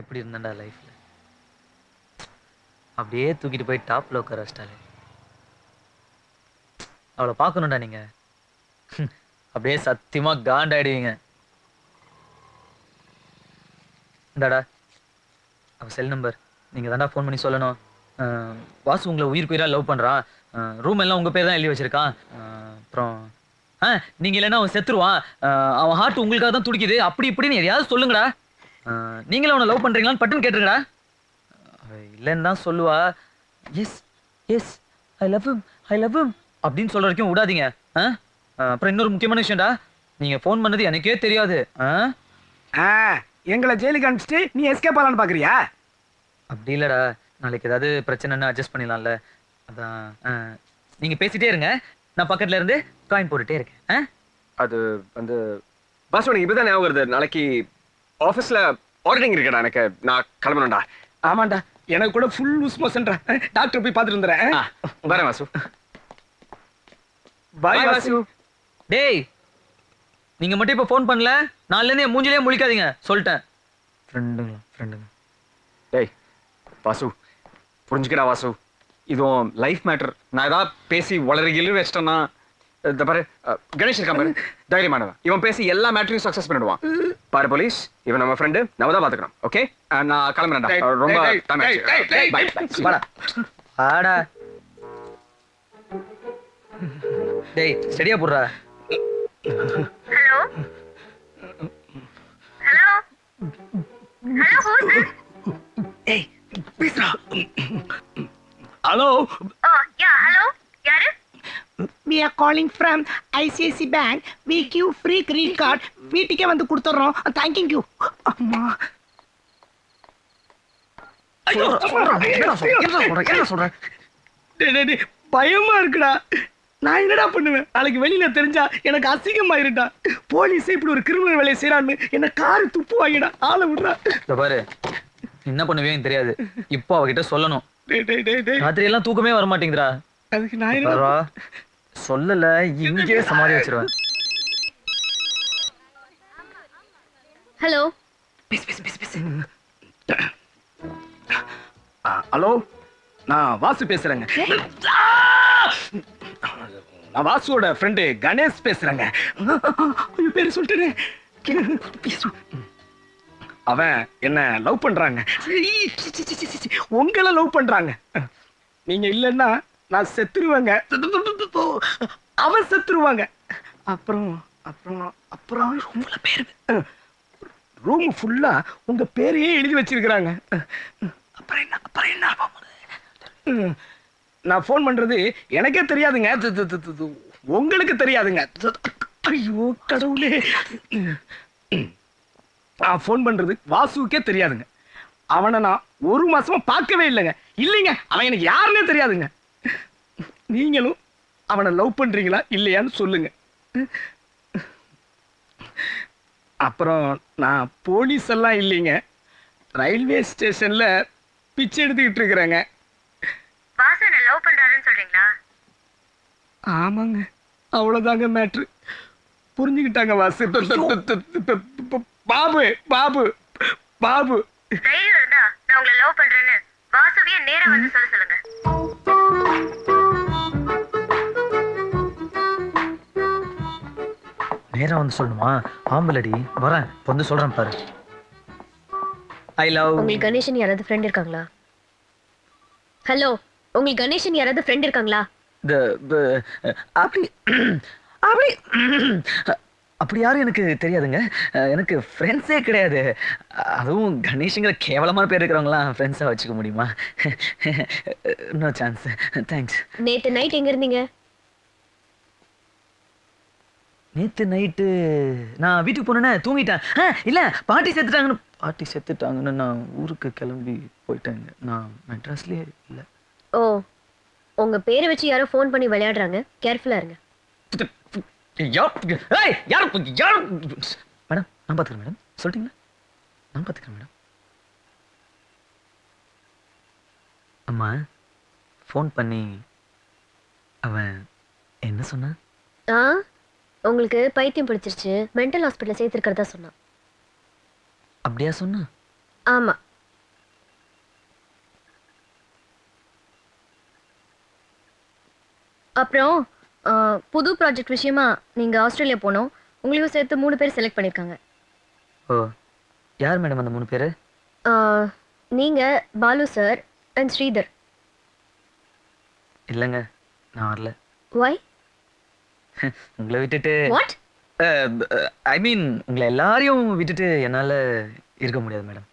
எப்படி இருந்தேன்டா லைஃப்ல அப்படியே தூக்கிட்டு போய் டாப்ல உட்கார வச்சிட்டாலே அவளை பார்க்கணும்டா நீங்க. அப்படியே சத்தியமா காண்டாயிடுவீங்க. இந்தாடா அவ செல் நம்பர் நீங்க தாண்டா ஃபோன் பண்ணி சொல்லணும். வாசு உங்களை உயிருக்கு உயிரா லவ் பண்றான் ரூம் எல்லாம் உங்க பேர் தான் எழுதி வச்சிருக்கான். அப்புறம் ஆ நீங்க இல்லைன்னா அவன் செத்துருவான். அவன் ஹார்ட் உங்களுக்காக தான் துடிக்குது. அப்படி இப்படின்னு எதையாவது சொல்லுங்கடா. நீங்களும் அவனை லவ் பண்றீங்களான்னு பட்டுன்னு கேட்டுருங்கடா இல்லைன்னு தான் சொல்லுவா. Yes yes I love him I love him. அப்படின்னு சொல்ற வரைக்கும் விடாதீங்க. ஆ? அப்புறம் இன்னொரு முக்கியமான விஷயம்டா. நீங்க ஃபோன் பண்ணது எனக்கே தெரியாது. ஆ? ஆ எங்களை ஜெயிலுக்கு அனுப்பிச்சிட்டு நீ எஸ்கேப் ஆகலான்னு பாக்குறியா? அப்படி இல்லடா. நாளைக்கு ஏதாவது பிரச்சனைன்னு அட்ஜஸ்ட் பண்ணிடலாம்ல. அதான் அஹ், நீங்க பேசிட்டே இருங்க. நான் பக்கத்துல இருந்து காயின் போட்டுட்டே இருக்கேன். ஆ? அது வந்து பாஸ் உனக்கு இப்பதான் ஞாபகம் வருது. நாளைக்கு ஆஃபீஸ்ல ஆர்டரிங் இருக்குடா எனக்கு. நான் கிளம்பணும்டா. ஆமாண்டா. எனக்கு கூட ஃபுல் லூஸ் மோஷன்டா டாக்டர் போய் பார்த்துட்டு வந்துடுறேன். ஆ, வரேன் வாசு. பாய் வாசு. டேய் நீங்க மட்டும் இப்ப ஃபோன் பண்ணல. நாளைல இருந்து மூஞ்சிலே முழிக்காதீங்க. சொல்லிட்டேன். ஃப்ரெண்டுங்களா ஃப்ரெண்டுங்க டேய் வாசு. புரிஞ்சுக்கடா வாசு. இதுவும் லைஃப் மேட்டர் நான் ஏதாவது பேசி வளர கிளறி வச்சிட்டேன்னா இந்த பாரு. கணேஷ் இருக்கான் பாரு. தைரியமானவன். இவன் பேசி எல்லா மேட்டரையும் சக்சஸ் பண்ணிடுவான். பாரு போலீஸ் இவன் நம்ம ஃப்ரெண்டு நம்ம தான் பாத்துக்கணும் ஓகே நான் கிளம்புறேன்டா டேய், ரொம்ப டேய், டேய், ஆயிடுச்சு. டேய், டேய். வாடா வாடா டேய் ஸ்டெடியா போடுறா? Hello? Hello, who's this? ஏய் பேசுறா ஹலோ Oh, yeah, hello? யாரு? we are calling from ICICI Bank. We give free credit card. வீட்டுக்கே வந்து கொடுத்துட்றோம் தேங்க்யூ யூ அம்மா. ஐயோ என்னடா சொல்ற? என்னடா சொல்ற? என்னடா சொல்ற? டேய், டேய், டேய், பயமா இருக்குடா. நான் என்னடா பண்ணுவேன்? நாளைக்கு வெளியில தெரிஞ்சா எனக்கு அசிங்கமாயிருடா போலீஸ் இப்படி ஒரு கிரிமினல் வேலையை செய்யறான்னு என்ன காரு துப்பு வாங்கிடா. ஆளை விடுறா. இத பாரு. என்ன பண்ணுவேன்னு தெரியாது. இப்போ அவகிட்ட சொல்லணும். டேய் டேய் டேய் டேய். ராத்திரி எல்லாம் தூக்கமே வர மாட்டேங்குதுடா அதுக்கு நான் சொல்லல இங்கே சமாதி வச்சிருவேன். ஹலோ. பேசு பேசு பேசு பேசு. ஆ, ஹலோ? நான் வாசு பேசுறேங்க. நான் வாசுவோட ஃப்ரெண்டு கணேஷ் பேசுறேங்க. பேரு சொல்லிட்டேனே. பேசு. அவன் என்ன லவ் பண்றாங்க. உங்களை லவ் பண்றாங்க. நீங்க இல்லைன்னா நான் செத்துருவேங்க. அவன் செத்துருவாங்க. அப்புறம் அப்புறம் அப்புறம் உங்களை பேரு. ரூம் ஃபுல்லா உங்க பேரையே எழுதி வச்சிருக்கிறாங்க. அப்புறம் என்ன அப்புறம் என்ன நான் ஃபோன் பண்றது எனக்கே தெரியாதுங்க. உங்களுக்கு தெரியாதுங்க. ஐயோ கடவுளே. நான் ஃபோன் பண்றது வாசுவுக்கே தெரியாதுங்க. அவனை நான் ஒரு மாசமா பார்க்கவே இல்லைங்க. இல்லைங்க அவன் எனக்கு யாருன்னே தெரியாதுங்க. நீங்களும் அவனை லவ் பண்றீங்களா இல்லையான்னு சொல்லுங்க. அப்புறம் நான் போலீஸ் எல்லாம் இல்லைங்க. ரயில்வே ஸ்டேஷன்ல பிச்சை எடுத்துக்கிட்டு இருக்கிறேங்க. வாசு என்ன லவ் பண்றாருன்னு சொல்றீங்களா? ஆமாங்க. அவ்வளவுதாங்க மேட்ரு புரிஞ்சுக்கிட்டாங்க வாசு. பாபு பாபு பாபு. தைரியம் இருந்தா நான் உங்களை லவ் பண்றேன்னு வாசுவையே நேரா வந்து சொல்ல சொல்லுங்க. நேரா வந்து சொல்லணுமா? ஆம்பளடி வரேன். இப்ப வந்து சொல்றேன் பாரு. ஐ லவ் உங்களுக்கு கணேசன் யாராவது ஃப்ரெண்ட் இருக்காங்களா? ஹலோ உங்களுக்கு கணேசன் யாராவது ஃப்ரெண்ட் இருக்காங்களா? இந்த அப்படி அப்படி அப்படி யாரும் எனக்கு தெரியாதுங்க. அஹ், எனக்கு ஃப்ரெண்ட்ஸே கிடையாது. அதுவும் கணேஷுங்கிற கேவலமான பேர் இருக்கிறவங்களாம் ஃப்ரெண்ட்ஸாக வச்சுக்க முடியுமா? நோ சான்ஸ் தேங்க்ஸ் நேத்து நைட் எங்க இருந்தீங்க? நேற்று நைட்டு நான் வீட்டுக்கு போனேனே தூங்கிட்டேன். இல்லை பாட்டி செத்துட்டாங்கன்னு. பாட்டி செத்துட்டாங்கன்னு நான் ஊருக்கு கிளம்பி போயிட்டேங்க. நான் மெட்ராஸ்லேயே இல்லை. ஓ உங்க பேரை வச்சு யாரோ ஃபோன் பண்ணி விளையாடுறாங்க. கேர்ஃபுல்லா இருங்க. மேடம் நான் பார்த்துக்கிறேன் மேடம். சொல்லிட்டீங்களா நான் பார்த்துக்கிறேன் மேடம். அம்மா ஃபோன் பண்ணி அவன் என்ன சொன்னான்? ஆ? உங்களுக்கு பைத்தியம் பிடிச்சிருச்சு மென்டல் ஹாஸ்பிட்டல் சேர்த்துருக்கிறதா சொன்னான். அப்படியா சொன்னான் ஆமா. அப்புறம் புது ப்ராஜெக்ட் விஷயமா நீங்க ஆஸ்திரேலியா போனோம். உங்களையும் சேர்த்து மூணு பேர் செலக்ட் பண்ணிருக்காங்க. ஓ யார் மேடம் அந்த மூணு பேர்? நீங்க பாலு சார் அண்ட் ஸ்ரீதர். இல்லைங்க நான் வரல. ஒய் உங்களை விட்டுட்டு வாட் ஐ மீன் உங்களை எல்லாரையும் விட்டுட்டு என்னால் இருக்க முடியாது மேடம்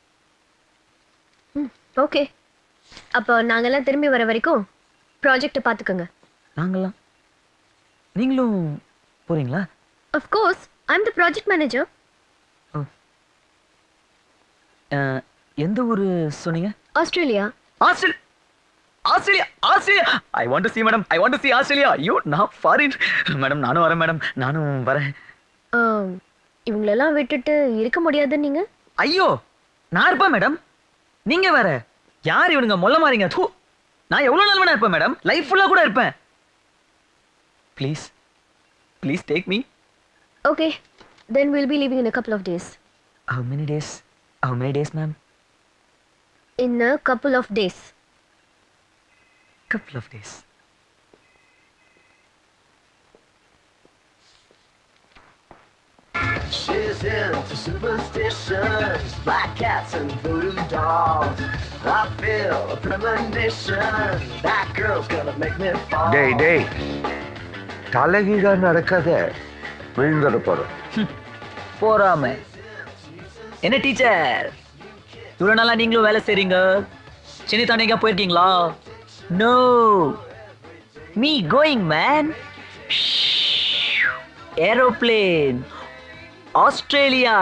ஓகே அப்போ நாங்கெல்லாம் திரும்பி வர வரைக்கும் ப்ராஜெக்டை பார்த்துக்கோங்க நாங்களாம் நீங்களும் போறீங்களா? Of course, I'm the project manager. அஹ், எந்த ஊர் சொன்னீங்க? Australia. Australia Australia Australia. I want to see madam I want to see Australia ஐயோ நான் ஃபாரின் மேடம் நானும் வரேன் மேடம் நானும் வரேன். இவங்களெல்லாம் விட்டுட்டு இருக்க முடியாதுன்னு நீங்க? ஐயோ நான் இருப்பேன் மேடம் நீங்க வேற. யார் இவனுங்க? மொல்ல மாறீங்க. தூ. நான் எவ்வளவு நாள் வேணா இருப்பேன் மேடம் லைஃப் ஃபுல்லா கூட இருப்பேன். Please please take me Okay, then we'll be leaving in a couple of days. how many days? How many days ma'am? In a couple of days. Couple of days She's into superstitions, black cats and voodoo dolls. I feel a premonition. That girl's gonna make me fall. டேய் டேய் தலைகீழா நடக்காத விழுந்துட போறோம் போறாம என்ன teacher இவ்வளவு நாளா நீங்களும் வேலை செய்றீங்க சென்னை தானே போயிருக்கீங்களா no me going man aeroplane Australia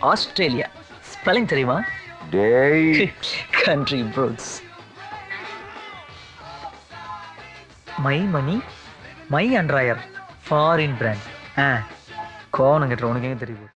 Australia spelling தெரியுமா? டேய். கண்ட்ரி ப்ரோட்ஸ் மை மணி மை அண்ட்ராயர் ஃபாரின் பிராண்ட் ஆ. கோவனம் கேட்டுற உனக்கு எங்க தெரியும்?